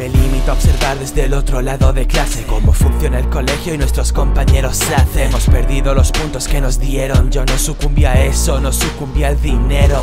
Me limito a observar desde el otro lado de clase Cómo funciona el colegio y nuestros compañeros se hacen. Hemos perdido los puntos que nos dieron. Yo no sucumbí a eso, no sucumbí al dinero.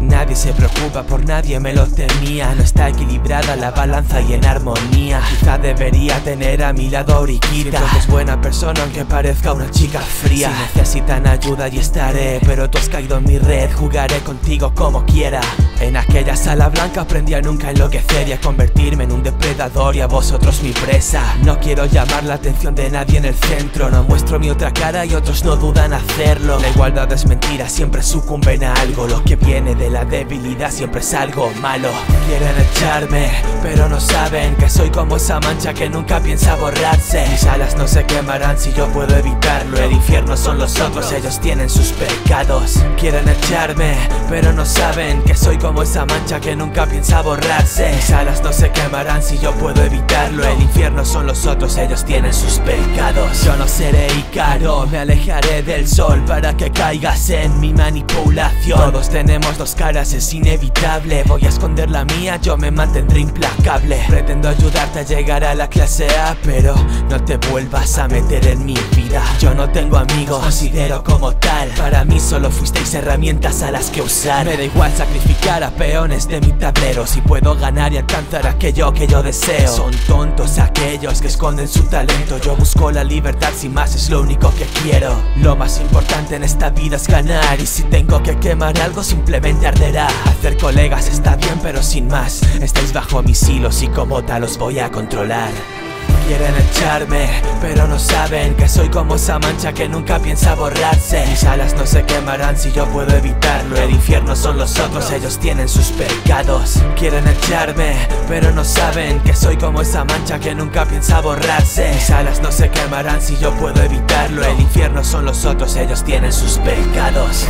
Nadie se preocupa por nadie, me lo temía. No está equilibrada la balanza y en armonía. Quizá debería tener a mi lado a Oriquita es buena persona aunque parezca una chica fría. Si necesitan ayuda y estaré. Pero tú has caído en mi red, jugaré contigo como quiera En aquella sala blanca aprendí a nunca enloquecer Y a convertirme en un depredador y a vosotros mi presa. No quiero llamar la atención de nadie en el centro No muestro mi otra cara y otros no dudan hacerlo. La igualdad es mentira, siempre sucumben a algo. Lo que viene de la debilidad siempre es algo malo. Quieren echarme, pero no saben que soy como esa mancha que nunca piensa borrarse. Mis alas no se quemarán si yo puedo evitarlo. El infierno son los otros, ellos tienen sus pecados. Quieren echarme, pero no saben que soy como esa mancha que nunca piensa borrarse. Mis alas no se quemarán si yo puedo evitarlo. El infierno son los otros, ellos tienen sus pecados. Yo no seré Icaro, me alejaré del sol para que caigas en mi manipulación. Todos tenemos dos caras es inevitable. Voy a esconder la mía, yo me mantendré implacable Pretendo ayudarte a llegar a la clase A Pero no te vuelvas a meter en mi vida. Yo no tengo amigos, considero como tal. Para mí solo fuisteis herramientas a las que usar. Me da igual sacrificar a peones de mi tablero. Si puedo ganar y alcanzar aquello que yo deseo. Son tontos aquellos que esconden su talento. Yo busco la libertad, sin más es lo único que quiero. Lo más importante en esta vida es ganar. Y si tengo que quemar algo simplemente arderá. Hacer colegas está bien pero sin más. Estáis bajo mis hilos y como tal os voy a controlar Quieren echarme, pero no saben que soy como esa mancha que nunca piensa borrarse. Mis alas no se quemarán si yo puedo evitarlo. El infierno son los otros, ellos tienen sus pecados. Quieren echarme, pero no saben que soy como esa mancha que nunca piensa borrarse. Mis alas no se quemarán si yo puedo evitarlo. El infierno son los otros, ellos tienen sus pecados